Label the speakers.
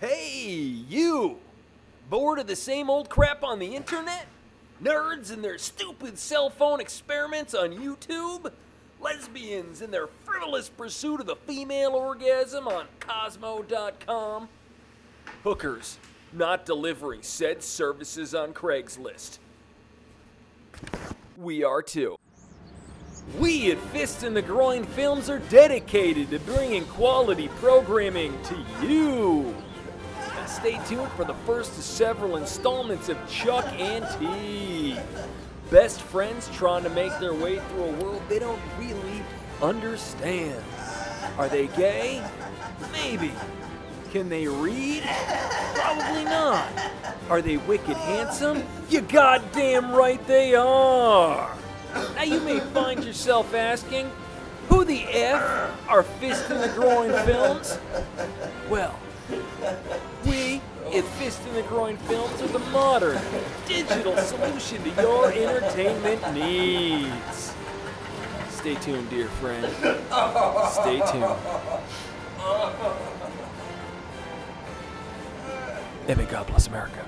Speaker 1: Hey, you! Bored of the same old crap on the internet? Nerds and their stupid cell phone experiments on YouTube? Lesbians in their frivolous pursuit of the female orgasm on Cosmo.com? Hookers not delivering said services on Craigslist. We are too. We at Fist in the Groin Films are dedicated to bringing quality programming to you. Stay tuned for the first of several installments of Chuck and Tea. Best friends trying to make their way through a world they don't really understand. Are they gay? Maybe. Can they read? Probably not. Are they wicked handsome? You goddamn right they are. Now you may find yourself asking, who the F are Fist in the Groin Films? Well, at Fist in the Groin Films are the modern, digital solution to your entertainment needs. Stay tuned, dear friend. Stay tuned. And may God bless America.